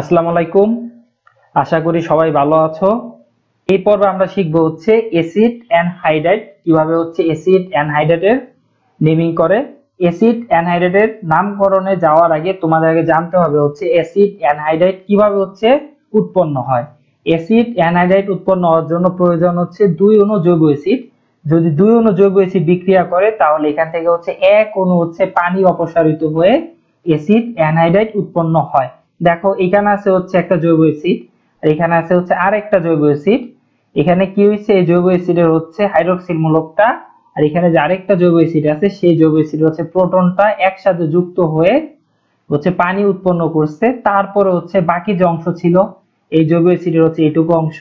আসসালামু আলাইকুম। আশা করি সবাই ভালো আছো। এই পর্বে আমরা শিখব হচ্ছে অ্যাসিড অ্যানহাইড্রাইট কীভাবে হচ্ছে অ্যাসিড অ্যানহাইড্রাইটের নেমিং করে। অ্যাসিড অ্যানহাইড্রাইটের নামকরণে যাওয়ার আগে তোমাদের আগে জানতে হবে হচ্ছে অ্যাসিড অ্যানহাইড্রাইট কীভাবে হচ্ছে উৎপন্ন হয়। অ্যাসিড অ্যানহাইড্রাইট উৎপন্ন হওয়ার জন্য প্রয়োজন হচ্ছে দুই অণু জৈব অ্যাসিড। যদি দুই অণু জৈব অ্যাসিড বিক্রিয়া করে, তাহলে এখান থেকে হচ্ছে এক অণু হচ্ছে পানি অপসারিত হয়ে অ্যাসিড অ্যানহাইড্রাইট উৎপন্ন হয়। দেখো, এখানে আছে হচ্ছে একটা জৈব অ্যাসিড, আর এখানে আছে হচ্ছে আরেকটা জৈব অ্যাসিড। এখানে কি হয়েছে? এই জৈব অ্যাসিডের হচ্ছে হাইড্রোক্সিল মূলকটা আর এখানে যে আরেকটা জৈব অ্যাসিড আছে, সেই জৈব অ্যাসিড হচ্ছে প্রোটনটা একসাথে যুক্ত হয়ে হচ্ছে পানি উৎপন্ন করছে। তারপরে হচ্ছে বাকি যে অংশ ছিল, এই জৈব অ্যাসিডের হচ্ছে এইটুকু অংশ।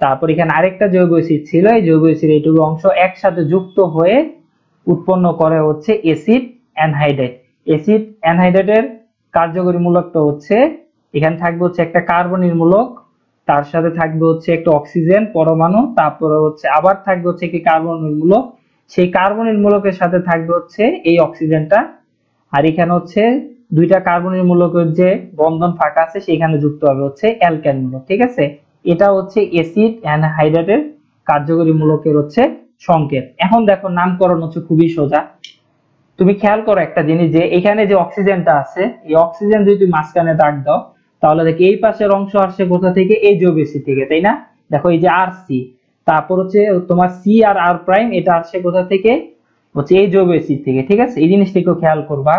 তারপর এখানে আরেকটা জৈব অ্যাসিড ছিল, এই জৈব অ্যাসিড এইটুকু অংশ একসাথে যুক্ত হয়ে উৎপন্ন করে হচ্ছে অ্যাসিড অ্যানহাইড্রেট। অ্যাসিড অ্যানহাইড্রাইটের কার্যকরী মূলকটা হচ্ছে, এখানে থাকবে হচ্ছে একটা কার্বনের মূলক তার সাথে থাকবে হচ্ছে একটা অক্সিজেন, পরমাণু, তারপরে হচ্ছে আবার থাকবে হচ্ছে একটি কার্বনের মূলক সেই কার্বনের মূলকের সাথে থাকবে হচ্ছে এই অক্সিজেনটা, আর এখানে হচ্ছে দুইটা কার্বনের মূলকের যে বন্ধন ফাঁকা আছে, সেখানে যুক্ত হবে হচ্ছে অ্যালকাইল মূলক ঠিক আছে? এটা হচ্ছে অ্যাসিড অ্যানহাইড্রাইটের কার্যকরী মূলকের হচ্ছে সংকেত। এখন দেখো নামকরণ হচ্ছে খুবই সোজা। তুমি খেয়াল করো একটা জিনিস যে এখানে যে অক্সিজেনটা আছে, এই অক্সিজেন যদি তুমি মাঝখানে দাগ দাও, তাহলে দেখো এই পাশের অংশ আসছে কোথা থেকে? এই জৈবসি থেকে, তাই না? দেখো এই যে আর সি তারপর হচ্ছে তোমার সি আর আর প্রাইম এটা আসছে কোথা থেকে? হচ্ছে এই জৈবসি থেকে, ঠিক আছে? এই জিনিসটা একটু খেয়াল করবা।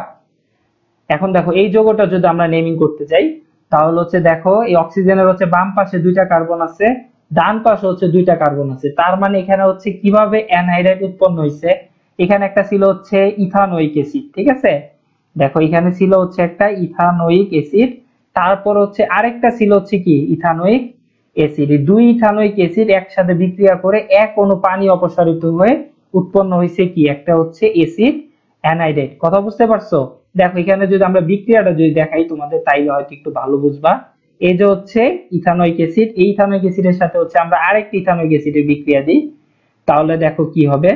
এখন দেখো, এই যৌগটা যদি আমরা নেমিং করতে যাই, তাহলে হচ্ছে দেখো, এই অক্সিজেনের হচ্ছে বাম পাশে দুইটা কার্বন আছে, ডান পাশে হচ্ছে দুইটা কার্বন আছে। তার মানে এখানে হচ্ছে কীভাবে অ্যানহাইড্রাইট উৎপন্ন হয়েছে এখানে একটা ছিল হচ্ছে ইথানোইক অ্যাসিড, ঠিক আছে? দেখো, এখানে ছিল হচ্ছে একটা ইথানোইক অ্যাসিড, তারপর হচ্ছে আরেকটা ছিল হচ্ছে কি? Ethanoic acid. দুই ইথানোইক অ্যাসিড একসাথে বিক্রিয়া করে এক অণু পানি অপসারিত হয়ে উৎপন্ন হয়েছে কি? একটা হচ্ছে অ্যাসিড অ্যানাইড্রাইট কথা বুঝতে পারছ? দেখো, এখানে যদি আমরা বিক্রিয়াটা যদি দেখাই তোমাদের, তাইলে হয়তো একটু ভালো বুঝবা। এই যে হচ্ছে ইথানোইক অ্যাসিড, এই ইথানোইক অ্যাসিডের সাথে হচ্ছে আমরা আরেকটি ইথানোইক অ্যাসিডের বিক্রিয়া দিই। তাহলে দেখো কি হবে?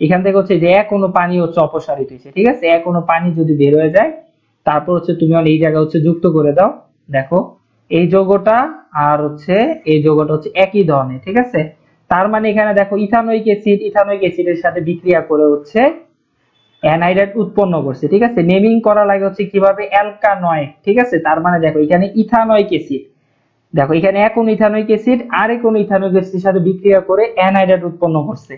এখান থেকে হচ্ছে যে এক পানি হচ্ছে অপসারিত হয়েছে, ঠিক আছে? এক অনু পানি যদি বের হয়ে যায়, তারপর হচ্ছে তুমি এই জায়গা হচ্ছে যুক্ত করে দাও। দেখো, এই যৌগটা আর হচ্ছে এই যৌগটা হচ্ছে একই ধরনের, ঠিক আছে? তার মানে এখানে দেখো ইথানোইক অ্যাসিড, ইথানোইক অ্যাসিডের সাথে বিক্রিয়া করে হচ্ছে অ্যানাইড্রাইট উৎপন্ন করছে, ঠিক আছে? নেমিং করা লাগে হচ্ছে কীভাবে? অ্যালকানয়েক ঠিক আছে? তার মানে দেখো এখানে ইথানোইক অ্যাসিড। দেখো, এখানে এক ইথানোইক অ্যাসিড আর এক ইথানোইক অ্যাসিডের সাথে বিক্রিয়া করে অ্যানাইড্রাইট উৎপন্ন করছে।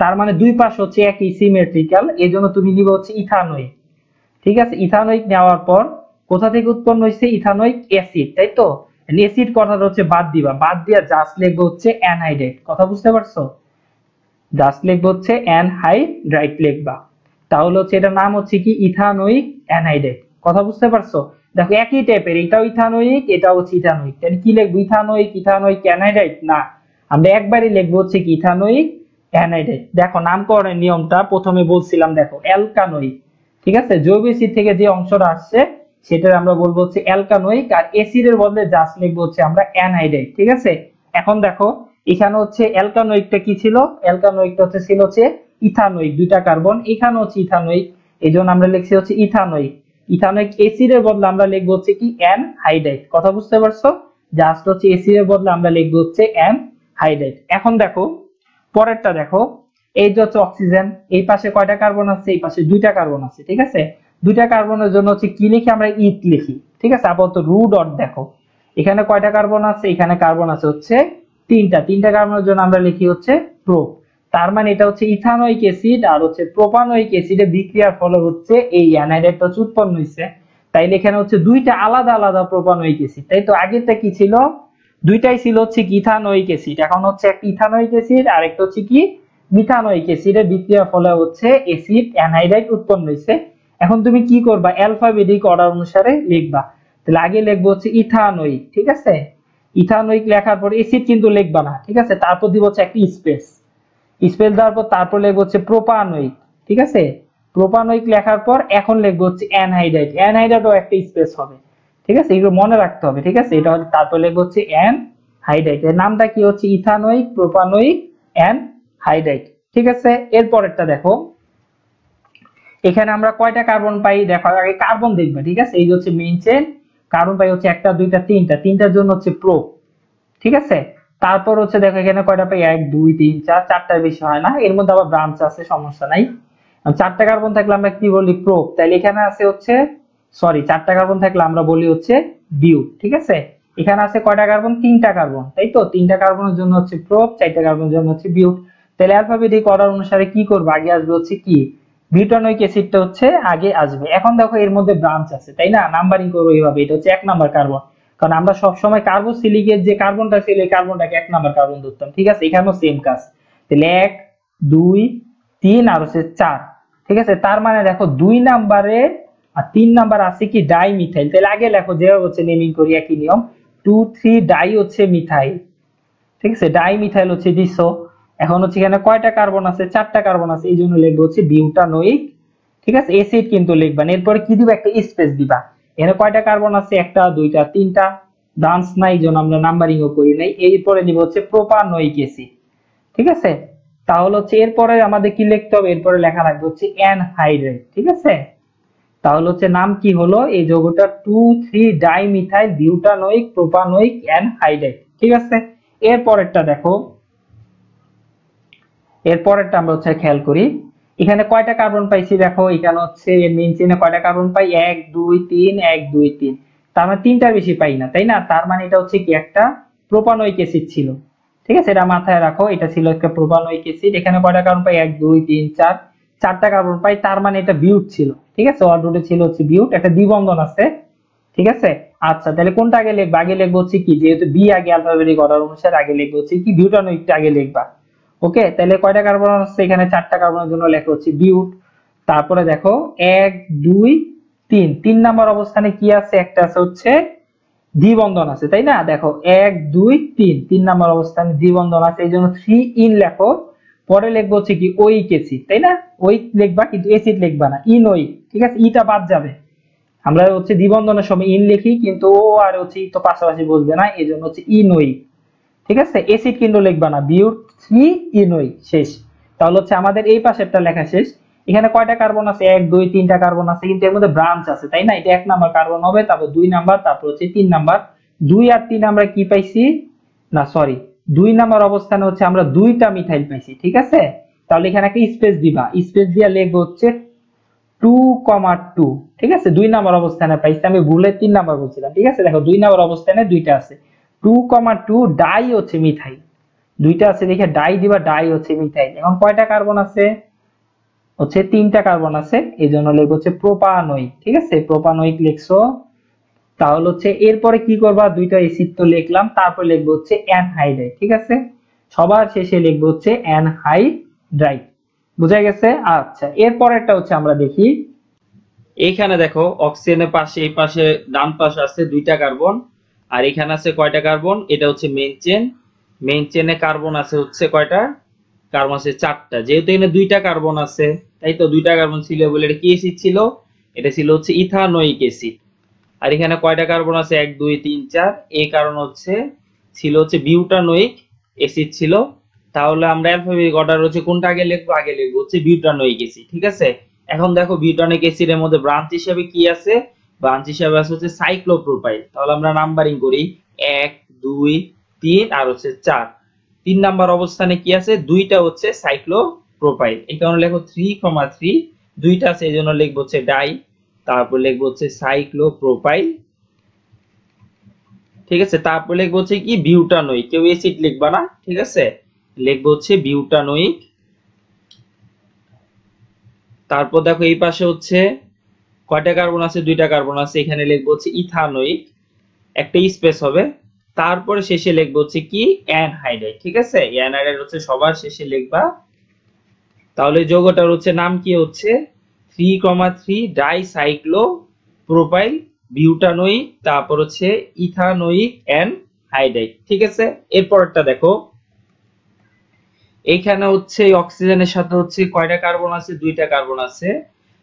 তার মানে দুই পাশ হচ্ছে একই সিমেট্রিক্যাল এই জন্য তুমি নিবে হচ্ছে ইথানোইক ঠিক আছে? ইথানোইক নেওয়ার পর কোথা থেকে উৎপন্ন হয়েছে? ইথানোইক অ্যাসিড তাই তো? অ্যাসিড কথাটা হচ্ছে বাদ দিবা। বাদ দিয়া জাস্ট লিখবে হচ্ছে অ্যানহাইড্রাইট কথা বুঝতে পারছ? জাস্ট লিখবে হচ্ছে অ্যানহাইড্রাইট লিখবা। তাহলে হচ্ছে এটার নাম হচ্ছে কি? ইথানোইক অ্যানহাইড্রাইট কথা বুঝতে পারছ? দেখো, একই টাইপের এটাও ইথানোইক এটাও হচ্ছে ইথানোইক তাহলে কি লিখব? ইথানোইক ইথানোইক অ্যানহাইড্রাইট না। আমরা একবারই লিখব হচ্ছে কি? ইথানোইক অ্যানাইড্রাইট দেখো, নামকরণের নিয়মটা প্রথমে বলছিলাম, দেখো, অ্যালকানোইক। ঠিক আছে? জৈব অ্যাসিড থেকে যে অংশটা আসছে, সেটার আমরা বলব হচ্ছে অ্যালকানোইক, আর অ্যাসিডের বদলে জাস্ট লিখব হচ্ছে আমরা অ্যানহাইড্রাইট ঠিক আছে? এখন দেখো, এখানে হচ্ছে অ্যালকানোইকটা কি ছিল? অ্যালকানোইকটা হচ্ছে, ছিল হচ্ছে ইথানোইক, দুইটা কার্বন, এখানে হচ্ছে ইথানোইক এই জন্য আমরা লিখছি হচ্ছে ইথানোইক। ইথানোইক অ্যাসিডের বদলে আমরা লিখব হচ্ছে কি? অ্যানহাইড্রাইট কথা বুঝতে পারছ? জাস্ট হচ্ছে অ্যাসিডের বদলে আমরা লিখব হচ্ছে অ্যানহাইড্রাইট এখন দেখো পরেরটা দেখো, এই যে হচ্ছে অক্সিজেন এই পাশে কয়টা কার্বন আছে? এই পাশে দুইটা কার্বন আছে, ঠিক আছে? দুইটা কার্বনের জন্য হচ্ছে কি লিখি আমরা? ইথ লিখি, ঠিক আছে? আপাতত রু ডট দেখো। এখানে কয়টা কার্বন আছে? এখানে কার্বন আছে হচ্ছে তিনটা। তিনটা কার্বনের জন্য আমরা লিখি হচ্ছে প্রো তার মানে এটা হচ্ছে ইথানোইক অ্যাসিড আর হচ্ছে প্রোপানোইক অ্যাসিডে বিক্রিয়ার ফলে হচ্ছে এই অ্যানাইড্রাইটটা উৎপন্ন হয়েছে তাইলে এখানে হচ্ছে দুইটা আলাদা আলাদা প্রোপানোইক অ্যাসিড তাই তো আগেরটা কি ছিল? দুইটাই ছিল হচ্ছে ইথানোইক অ্যাসিড। এখন হচ্ছে একটা ইথানোইক অ্যাসিড আর একটা হচ্ছে কি মিথানোইক অ্যাসিডের বিক্রিয়ার ফলে হচ্ছে অ্যাসিড অ্যানাইড্রাইট উৎপন্ন হয়েছে এখন তুমি কি করবা? অ্যালফাবেটিক অর্ডার অনুসারে লিখবা। তাহলে আগে লিখব হচ্ছে ইথানোইক ঠিক আছে? ইথানোইক লেখার পর অ্যাসিড কিন্তু লিখবা না, ঠিক আছে? তারপর দিব হচ্ছে একটা স্পেস। স্পেস দেওয়ার পর তারপর লিখব হচ্ছে প্রোপানোইক ঠিক আছে? প্রোপানোইক লেখার পর এখন লিখব হচ্ছে অ্যানহাইড্রাইট অ্যানহাইড্রাইটও একটা স্পেস হবে। ঠিক আছে? এগুলো মনে রাখতে হবে, ঠিক আছে? এটা তারপর লিখব হচ্ছে অ্যান হাইড্রাইট এর নামটা কি হচ্ছে? ইথানোইক প্রোপানোইক অ্যান হাইড্রাইট ঠিক আছে? এর পরেরটা দেখো। এখানে আমরা কয়টা কার্বন পাই? দেখো, আগে কার্বন দেখবে, ঠিক আছে? এই হচ্ছে মেইন চেন কার্বন পাই হচ্ছে একটা, দুইটা, তিনটা। তিনটার জন্য হচ্ছে প্রো ঠিক আছে? তারপর হচ্ছে দেখো, এখানে কয়টা পাই? এক, দুই, তিন, চার, চারটার বেশি হয় না। এর মধ্যে আবার ব্রাঞ্চ আছে, সমস্যা নাই। চারটা কার্বন থাকলে আমরা কি বলি? প্রোপ তাহলে এখানে আছে হচ্ছে সরি, চারটা কার্বন থাকলে আমরা বলি হচ্ছে বিউট ঠিক আছে? এখানে আছে কয়টা কার্বন তিনটা কার্বন তাই তো? তিনটা কার্বনের জন্য হচ্ছে প্রোপ চারটা কার্বনের জন্য হচ্ছে বিউট তাহলে অ্যালফাবেটিক অর্ডার অনুসারে কি করব? আগে আসবে হচ্ছে কি? বিউটানোইক অ্যাসিডটা হচ্ছে আগে আসবে। এখন দেখো এর মধ্যে ব্রাঞ্চ আছে, তাই না? নাম্বারিং করব এইভাবে, এটা হচ্ছে এক নাম্বার কার্বন কারণ আমরা সব সময় কার্বোসিলিকের যে কার্বনটা ছিল, এই কার্বনটাকে এক নাম্বার কার্বন ধরতাম, ঠিক আছে? এখানেও সেম কাজ। তাহলে এক, দুই, তিন, আর হচ্ছে চার, ঠিক আছে? তার মানে দেখো দুই নাম্বারে আর তিন নাম্বার আছে কি ডাই মিথাইল তাহলে আগে লেখো যেভাবে হচ্ছে নেমিং করি একই নিয়ম। টু থ্রি ডাই হচ্ছে মিথাইল ঠিক আছে? ডাই মিথাইল হচ্ছে দিছো এখন হচ্ছে এখানে কয়টা কার্বন আছে? চারটা কার্বন আছে। এই জন্য লিখব হচ্ছে বিউটানোইক ঠিক আছে? এসিড কিন্তু লিখবা এরপরে কি দিবা? একটা স্পেস দিবা। এখানে কয়টা কার্বন আছে? একটা, দুইটা, তিনটা। ডান্স নাই জন্য আমরা নাম্বারিংও করি নাই। এরপরে নিব হচ্ছে প্রোপানোইক অ্যাসিড ঠিক আছে? তাহলে হচ্ছে এরপরে আমাদের কি লিখতে হবে? এরপরে লেখা লাগবে হচ্ছে অ্যানহাইড্রেট ঠিক আছে? তাহলে হচ্ছে নাম কি হলো? এই যৌগটা two three dimethyl butanoic propanoic anhydrate ঠিক আছে? এরপরেরটা দেখো। এরপরেরটা আমরা হচ্ছে খেয়াল করি। এখানে কয়টা কার্বন পাইছি দেখো? এখানে হচ্ছে মেইন চেইনে কয়টা কার্বন পাই? এক, দুই, তিন, এক, দুই, তিন। তার মানে তিনটার বেশি পাই না, তাই না? তার মানে এটা হচ্ছে কি একটা প্রোপানোইক অ্যাসিড ছিল। ঠিক আছে? এটা মাথায় রাখো, এটা ছিল একটা প্রোপানোইক অ্যাসিড এখানে কয়টা কার্বন পাই? এক, দুই, তিন, চার। চারটা কার্বন পাই, তার মানে এটা বিউট ছিল। ঠিক আছে? অর্ডারে ছিল হচ্ছে বিউট, একটা দ্বিবন্ধন আছে। ঠিক আছে? আচ্ছা তাহলে কোনটা আগে লিখবা? আগে লিখব হচ্ছে কি? যেহেতু বি আগে অ্যালফাবেটিক অর্ডার অনুসারে আগে লিখব হচ্ছে কি? বিউটানোইকটা আগে লিখবা। ওকে? তাহলে কয়টা কার্বন আছে? এখানে চারটা কার্বনের জন্য লেখা হচ্ছে বিউট। তারপরে দেখো, এক, দুই, তিন। তিন নাম্বার অবস্থানে কি আছে? একটা আছে হচ্ছে দ্বিবন্ধন আছে, তাই না? দেখো, এক, দুই, তিন। তিন নাম্বার অবস্থানে দ্বিবন্ধন আছে, এই জন্য থ্রি ইন লেখো। পরে লিখব হচ্ছে কি ওইক এসিড তাই না? ওইক লিখবা কিন্তু এসিড লিখবা না ইন ওইক ঠিক আছে? ইটা বাদ যাবে। আমরা হচ্ছে দ্বিবন্ধনের সময় ইন লিখি, কিন্তু ও আর হচ্ছে তো পাশাপাশি বসবে না এই জন্য হচ্ছে ইন ওইক ঠিক আছে? এসিড কিন্তু লিখবা না বিউট থ্রি ইনোই শেষ। তাহলে হচ্ছে আমাদের এই পাশেরটা লেখা শেষ। এখানে কয়টা কার্বন আছে? এক, দুই, তিনটা কার্বন আছে, কিন্তু এর মধ্যে ব্রাঞ্চ আছে, তাই না? এটা এক নাম্বার কার্বন হবে, তারপর দুই নাম্বার, তারপর হচ্ছে তিন নাম্বার। দুই আর তিন আমরা কি পাইছি? না সরি দুই নাম্বার অবস্থানে হচ্ছে আমরা দুইটা মিথাইল পাইছি, ঠিক আছে? তাহলে এখানে একটা স্পেস দিবা। স্পেস দিয়ে লিখব হচ্ছে টু কমা টু, ঠিক আছে? দুই নাম্বার অবস্থানে পাইছি, আমি ভুলে তিন নাম্বার বলছিলাম, ঠিক আছে? দেখো, দুই নাম্বার অবস্থানে দুইটা আছে। টু কমা টু, ডাই হচ্ছে মিথাইল। দুইটা আছে, দেখে ডাই দিবা, ডাই হচ্ছে মিথাইল। এখন কয়টা কার্বন আছে? হচ্ছে তিনটা কার্বন আছে এই জন্য লিখব হচ্ছে প্রোপানোইক ঠিক আছে? প্রোপানোইক লিখছো তাহলে হচ্ছে এরপরে কি করবা? দুইটা এসিড তো লিখলাম, তারপর লিখব হচ্ছে অ্যানহাইড্রাইট ঠিক আছে? সবার শেষে লিখব হচ্ছে অ্যানহাইড্রাইট বুঝা গেছে? আচ্ছা এরপরেরটা হচ্ছে আমরা দেখি। এইখানে দেখো অক্সিজেনের পাশে, এই পাশে ডান পাশে আছে দুইটা কার্বন আর এখানে আছে কয়টা কার্বন এটা হচ্ছে মেইন চেন মেইন চেনে কার্বন আছে হচ্ছে কয়টা? কার্বন আছে চারটা, যেহেতু এখানে দুইটা কার্বন আছে, তাই তো দুইটা কার্বন ছিল বলে এটা কি অ্যাসিড ছিল? এটা ছিল হচ্ছে ইথানোইক অ্যাসিড আর এখানে কয়টা কার্বন আছে? এক, দুই, তিন, চার। এই কারণ হচ্ছে, ছিল হচ্ছে বিউটানোইক অ্যাসিড ছিল। তাহলে আমরা অ্যালফাবেটিক অর্ডার হচ্ছে কোনটা আগে লিখব? আগে লিখব হচ্ছে বিউটানোইক অ্যাসিড ঠিক আছে? এখন দেখো বিউটানোইক অ্যাসিডের মধ্যে ব্রাঞ্চ হিসেবে কি আছে? ব্রাঞ্চ হিসেবে আছে হচ্ছে সাইক্লোপ্রোপাইল তাহলে আমরা নাম্বারিং করি। এক, দুই, তিন আর হচ্ছে চার। তিন নাম্বার অবস্থানে কি আছে? দুইটা হচ্ছে সাইক্লোপ্রোপাইল এই কারণে লেখো থ্রি কমা থ্রি দুইটা আছে, এই জন্য লিখব হচ্ছে ডাই তারপর লিখব হচ্ছে সাইক্লোপ্রোপাইল ঠিক আছে? তারপর লিখব হচ্ছে কি? বিউটানোইক কেউ এসিড লিখবা না, ঠিক আছে? লিখব হচ্ছে বিউটানোইক তারপর দেখো এই পাশে হচ্ছে কয়টা কার্বন আছে? দুইটা কার্বন আছে। এখানে লিখব হচ্ছে ইথানোইক একটা স্পেস হবে। তারপরে শেষে লিখব হচ্ছে কি? অ্যানহাইড্রাইড ঠিক আছে? অ্যানহাইড্রাইড হচ্ছে সবার শেষে লিখবা। তাহলে যৌগটার হচ্ছে নাম কি হচ্ছে? Three comma three dicyclo propyl butanoic, তারপর হচ্ছে ইথানোইক অ্যানহাইড্রাইড ঠিক আছে? এরপরটা দেখো। এখানে হচ্ছে অক্সিজেনের সাথে হচ্ছে কয়টা কার্বন আছে? দুইটা কার্বন আছে।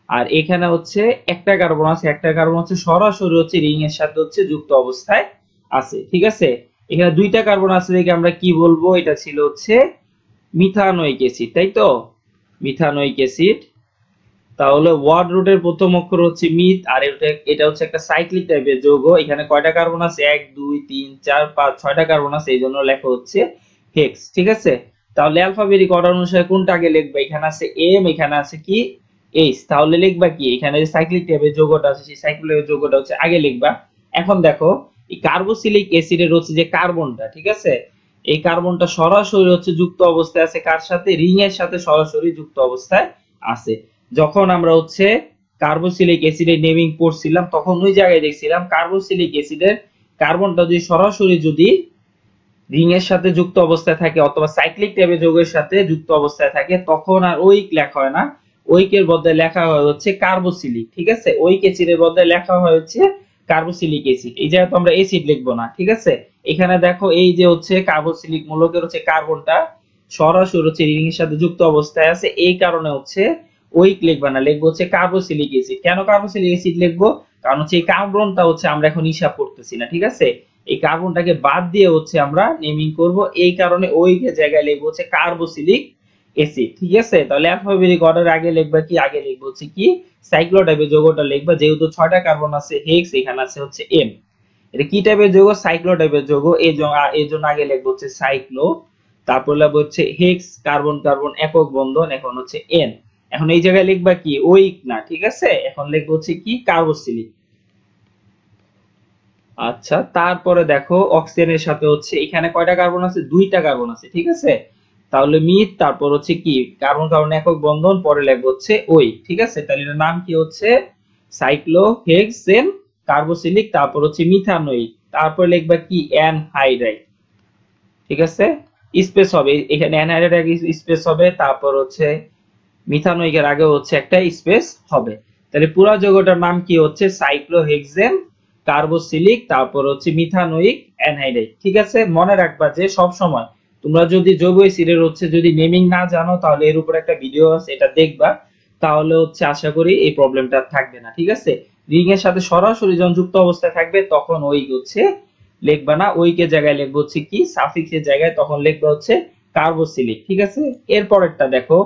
আর এখানে হচ্ছে একটা কার্বন আছে। একটা কার্বন হচ্ছে সরাসরি হচ্ছে রিং এর সাথে হচ্ছে যুক্ত অবস্থায় আছে। ঠিক আছে? এখানে দুইটা কার্বন আছে দেখে আমরা কি বলব? এটা ছিল হচ্ছে মিথানোইক অ্যাসিড, তাই তো? Methanoic acid. তাহলে ওয়ার্ড রুটের প্রথম অক্ষর হচ্ছে মিথ, আর এটা এটা হচ্ছে একটা সাইক্লিক টাইপের যৌগ। এখানে কয়টা কার্বন আছে? এক, দুই, তিন, চার, পাঁচ, ছয়টা কার্বন আছে এই জন্য লেখা হচ্ছে হেক্স ঠিক আছে? তাহলে অ্যালফাবেটিক অর্ডার অনুসারে কোনটা আগে লিখবা? এখানে আছে এম এখানে আছে কি? এইচ তাহলে লিখবা কি? এখানে যে সাইক্লিক টাইপের যৌগটা আছে, সেই সাইক্লিক যৌগটা হচ্ছে আগে লিখবা। এখন দেখো, এই কার্বোসিলিক অ্যাসিডের হচ্ছে যে কার্বনটা ঠিক আছে? এই কার্বনটা সরাসরি হচ্ছে যুক্ত অবস্থায় আছে কার সাথে? রিং এর সাথে সরাসরি যুক্ত অবস্থায় আছে। যখন আমরা হচ্ছে কার্বোসিলিক অ্যাসিডের নেমিং পড়ছিলাম তখন ওই জায়গায় দেখছিলাম কার্বোসিলিক অ্যাসিডের কার্বনটা যদি সরাসরি যদি রিং এর সাথে যুক্ত অবস্থায় থাকে অথবা সাইক্লিক টাইপের যৌগের সাথে যুক্ত অবস্থায় থাকে, তখন আর ওইক লেখা হয় না। ওইকের বদলে লেখা হয় হচ্ছে কার্বোসিলিক ঠিক আছে? ওইক অ্যাসিডের বদলে লেখা হয় হচ্ছে কার্বোসিলিক অ্যাসিড। এই জায়গায় তো আমরা অ্যাসিড লিখব না, ঠিক আছে? এখানে দেখো এই যে হচ্ছে কার্বোসিলিক মূলকের হচ্ছে কার্বনটা সরাসরি হচ্ছে রিং এর সাথে যুক্ত অবস্থায় আছে, এই কারণে হচ্ছে ওইক লিখবা না লিখব হচ্ছে কার্বোসিলিক অ্যাসিড কেন কার্বোসিলিক অ্যাসিড লিখব? কারণ হচ্ছে এই কার্বনটা হচ্ছে আমরা এখন হিসাব করতেছি না, ঠিক আছে? এই কার্বনটাকে বাদ দিয়ে হচ্ছে আমরা নেমিং করব। এই কারণে ওই জায়গায় লিখব হচ্ছে কার্বোসিলিক অ্যাসিড ঠিক আছে? তাহলে অ্যালফাবেটিক অর্ডার আগে লিখবা কি? আগে লিখব হচ্ছে কি? সাইক্লো টাইপের যৌগটা লিখবা, যেহেতু ছয়টা কার্বন আছে হেক্স এখানে আছে হচ্ছে এম এটা কি টাইপের যৌগ? সাইক্লো টাইপের যৌগ। এই এই আগে লিখব হচ্ছে সাইক্লো তারপর লিখব হচ্ছে হেক্স কার্বন কার্বন একক বন্ধন, এখন হচ্ছে এন এখন এই জায়গায় লিখবা কি? ওইক না, ঠিক আছে? এখন লিখব হচ্ছে কি? কার্বোসিলিক আচ্ছা তারপরে দেখো, অক্সিজেনের সাথে হচ্ছে এখানে কয়টা কার্বন আছে? দুইটা কার্বন আছে, ঠিক আছে? তাহলে মিথ, তারপর হচ্ছে কি? কার্বন কার্বন একক বন্ধন, পরে লিখব হচ্ছে ওই ঠিক আছে? তাহলে এটার নাম কি হচ্ছে? সাইক্লো সাইক্লোহেক্সেন কার্বোসিলিক তারপর হচ্ছে মিথানোইক তারপর লিখবা কি? অ্যানহাইড্রাইড, ঠিক আছে? স্পেস হবে, এখানে অ্যানহাইড্রাইড স্পেস হবে, তারপর হচ্ছে মিথানোইকের আগে হচ্ছে একটা স্পেস হবে। তাহলে পুরো যৌগটার নাম কি হচ্ছে? সাইক্লোহেক্সেন, কার্বোসিলিক, তারপর হচ্ছে মিথানোইক অ্যানহাইড্রাইড ঠিক আছে? মনে রাখবা যে সব সময় তোমরা যদি জৈব অ্যাসিডের হচ্ছে যদি নেমিং না জানো, তাহলে এর উপর একটা ভিডিও আছে, এটা দেখবা। তাহলে হচ্ছে আশা করি এই প্রবলেমটা থাকবে না, ঠিক আছে? রিং এর সাথে সরাসরি যুক্ত অবস্থায় থাকবে, তখন ওই হচ্ছে লিখবা না ওইকে জায়গায় লিখব হচ্ছে কি? সাফিক্সের জায়গায় তখন লিখবা হচ্ছে কার্বোসিলিক, ঠিক আছে? এরপরেরটা দেখো।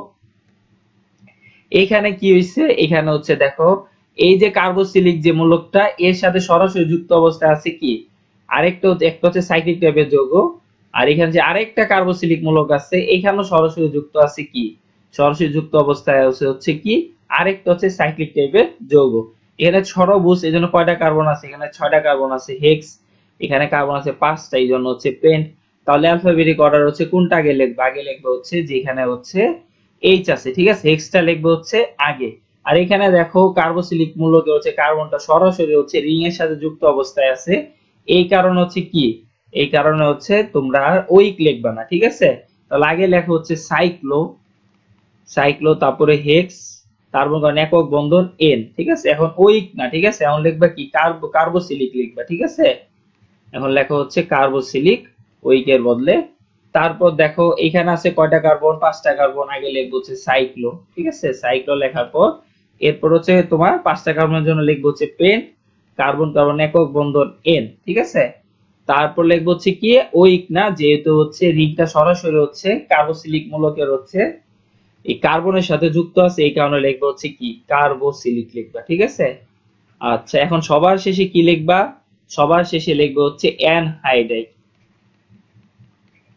এখানে কি হয়েছে এখানে হচ্ছে দেখো, এই যে কার্বোসিলিক যে মূলকটা, এর সাথে সরাসরি যুক্ত অবস্থায় আছে কি? আরেকটা একটা হচ্ছে সাইক্লিক টাইপের যৌগ, আর এখানে যে আরেকটা কার্বোসিলিক মূলক আছে, এখানেও সরাসরি যুক্ত আছে কি? সরাসরি যুক্ত অবস্থায় আছে হচ্ছে কি? আরেকটা হচ্ছে সাইক্লিক টাইপের যৌগ। এখানে ছড়বুজ এই জন্য কয়টা কার্বন আছে? এখানে ছয়টা কার্বন আছে হেক্স এখানে কার্বন আছে পাঁচটা, এই জন্য হচ্ছে পেন্ট তাহলে অ্যালফাবেটিক অর্ডার হচ্ছে কোনটা আগে লিখব? আগে লিখব হচ্ছে, যেখানে হচ্ছে এইচ আছে, ঠিক আছে? হেক্সটা লিখব হচ্ছে আগে। আর এখানে দেখো কার্বোসিলিক মূলকে হচ্ছে কার্বনটা সরাসরি হচ্ছে রিং এর সাথে যুক্ত অবস্থায় আছে। এই কারণে হচ্ছে কি? এই কারণে হচ্ছে তোমরা ওইক লিখবা না, ঠিক আছে? তাহলে আগে লেখা হচ্ছে সাইক্লো সাইক্লো তারপরে হেক্স কার্বন একক বন্ধন এন ঠিক আছে? এখন ওইক না, ঠিক আছে? এখন লিখবা কি? কার্বো কার্বোসিলিক লিখবা, ঠিক আছে? এখন লেখা হচ্ছে কার্বোসিলিক ওইকের বদলে তারপর দেখো, এখানে আছে কয়টা কার্বন পাঁচটা কার্বন আগে লিখব হচ্ছে সাইক্লো ঠিক আছে? সাইক্লো লেখার পর, এরপর হচ্ছে তোমার পাঁচটা কার্বনের জন্য লিখব হচ্ছে পেন কার্বন কার্বন একক বন্ধন এন ঠিক আছে? তারপর লিখব হচ্ছে কি? ওইক না, যেহেতু হচ্ছে রিংটা সরাসরি হচ্ছে কার্বোসিলিক মূলকের হচ্ছে, এই কার্বনের সাথে যুক্ত আছে, এই কারণে লিখব হচ্ছে কি? কার্বোসিলিক লিখবা, ঠিক আছে? আচ্ছা এখন সবার শেষে কি লিখবা? সবার শেষে লিখব হচ্ছে অ্যানহাইড্রাইড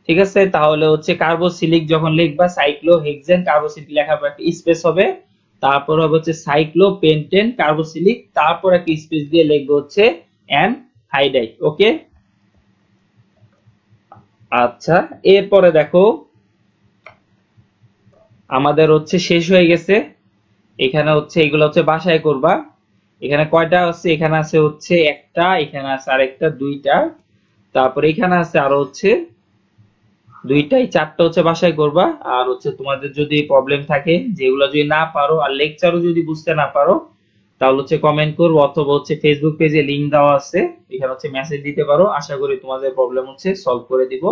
ঠিক আছে? তাহলে হচ্ছে কার্বোসিলিক যখন লিখবা সাইক্লো হেক্সেন কার্বোসিলিক লেখার পর একটা স্পেস হবে। তারপর হবে হচ্ছে সাইক্লো পেন্টেন কার্বোসিলিক তারপর একটা স্পেস দিয়ে লিখব হচ্ছে অ্যান হাইড্রাইড ওকে আচ্ছা এরপরে দেখো, আমাদের হচ্ছে শেষ হয়ে গেছে। এখানে হচ্ছে এগুলো হচ্ছে বাসায় করবা। এখানে কয়টা আছে? এখানে আছে হচ্ছে একটা, এখানে আছে আরেকটা, দুইটা। তারপর এখানে আছে আরও হচ্ছে দুইটাই, চারটা হচ্ছে বাসায় করবা। আর হচ্ছে তোমাদের যদি প্রবলেম থাকে, যেগুলো যদি না পারো, আর লেকচারও যদি বুঝতে না পারো, তাহলে হচ্ছে কমেন্ট করব অথবা হচ্ছে ফেসবুক পেজে লিঙ্ক দেওয়া আছে। এখানে হচ্ছে মেসেজ দিতে পারো। আশা করি তোমাদের প্রবলেম হচ্ছে সলভ করে দিব।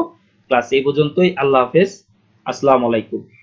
ক্লাস এই পর্যন্তই। আল্লাহ হাফেজ। আসসালামু আলাইকুম।